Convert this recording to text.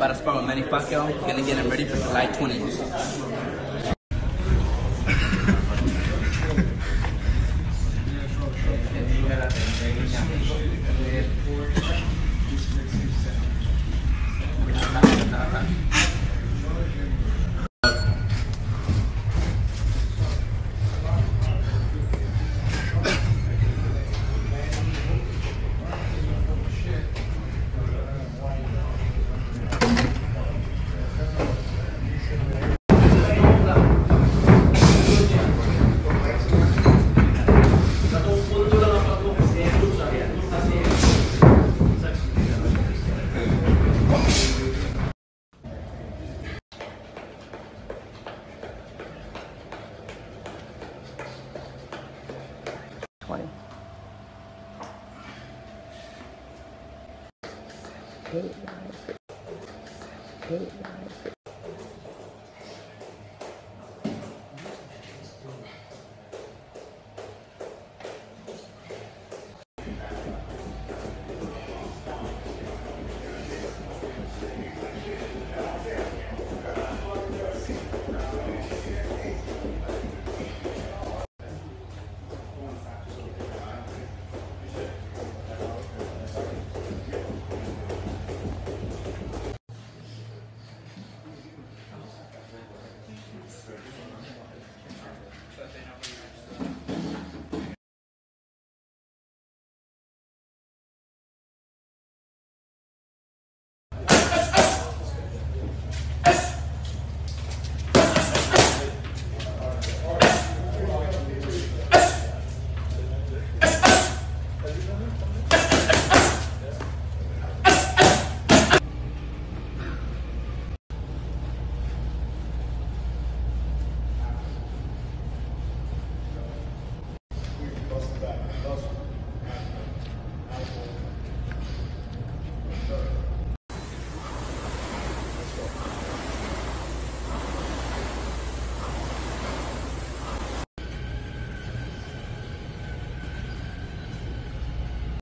To spar with Manny Pacquiao. Gonna get him ready for July 20th. Eight, nine, six. Eight, nine, six.